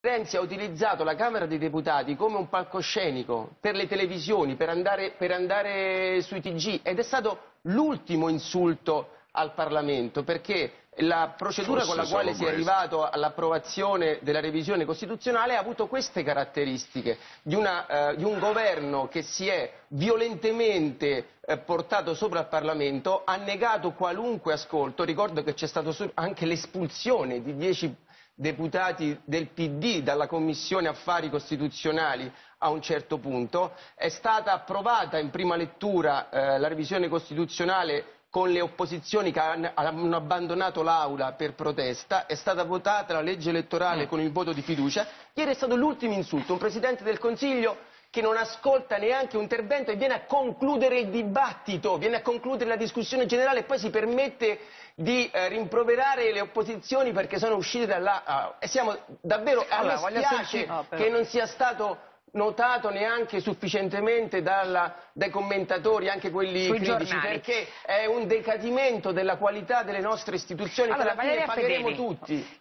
Renzi ha utilizzato la Camera dei Deputati come un palcoscenico per le televisioni, per andare, per andare sui TG ed è stato l'ultimo insulto al Parlamento perché la procedura Forse con la quale si è arrivato all'approvazione della revisione costituzionale ha avuto queste caratteristiche di, una, eh, di un governo che si è violentemente eh, portato sopra il Parlamento, ha negato qualunque ascolto, ricordo che c'è stata anche l'espulsione di dieci deputati del PD dalla Commissione Affari Costituzionali a un certo punto, è stata approvata in prima lettura eh, la revisione costituzionale con le opposizioni che han- hanno abbandonato l'aula per protesta, è stata votata la legge elettorale con il voto di fiducia, ieri è stato l'ultimo insulto, un Presidente del Consiglio che non ascolta neanche un intervento e viene a concludere il dibattito, viene a concludere la discussione generale e poi si permette di eh, rimproverare le opposizioni perché sono uscite dalla... ah, e siamo davvero... A Allora, me voglio spiace no, però- che non sia stato notato neanche sufficientemente dalla- dai commentatori, anche quelli Sui critici, giornali. perché è un decadimento della qualità delle nostre istituzioni Allora, che alla fine pagheremo Fedeli, tutti.